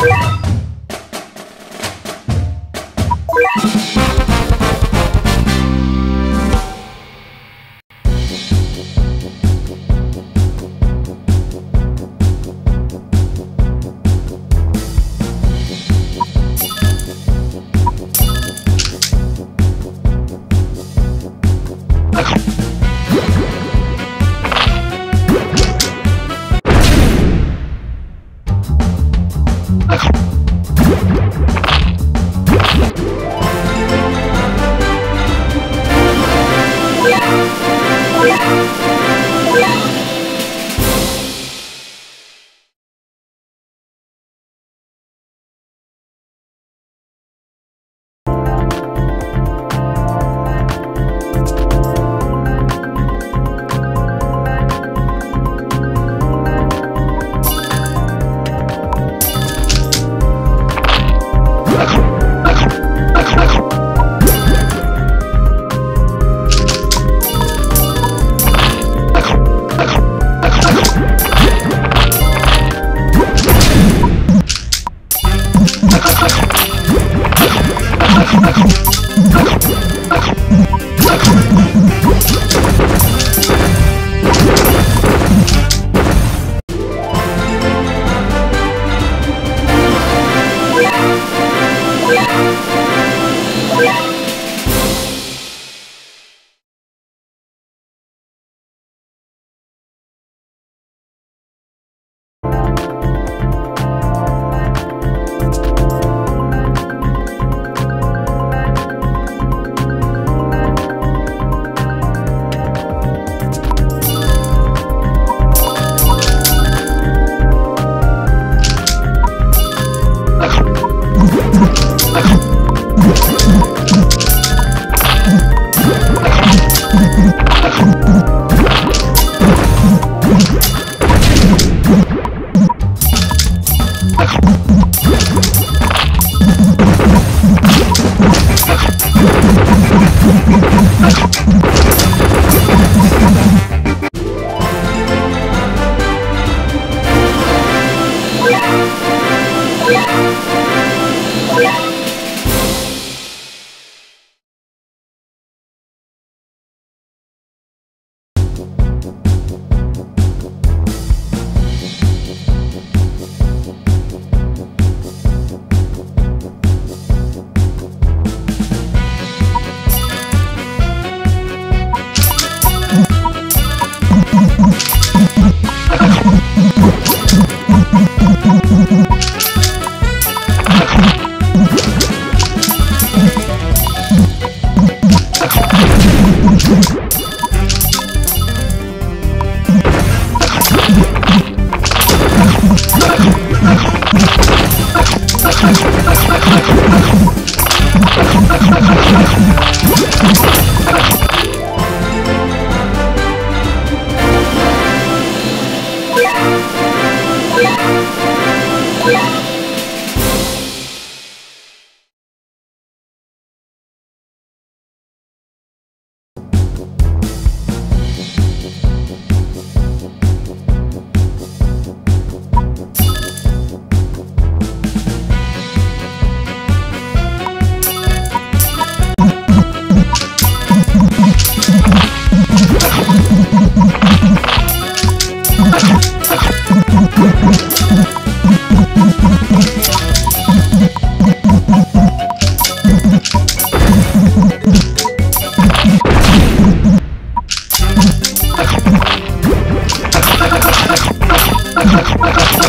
you Thank you.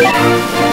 Yeah.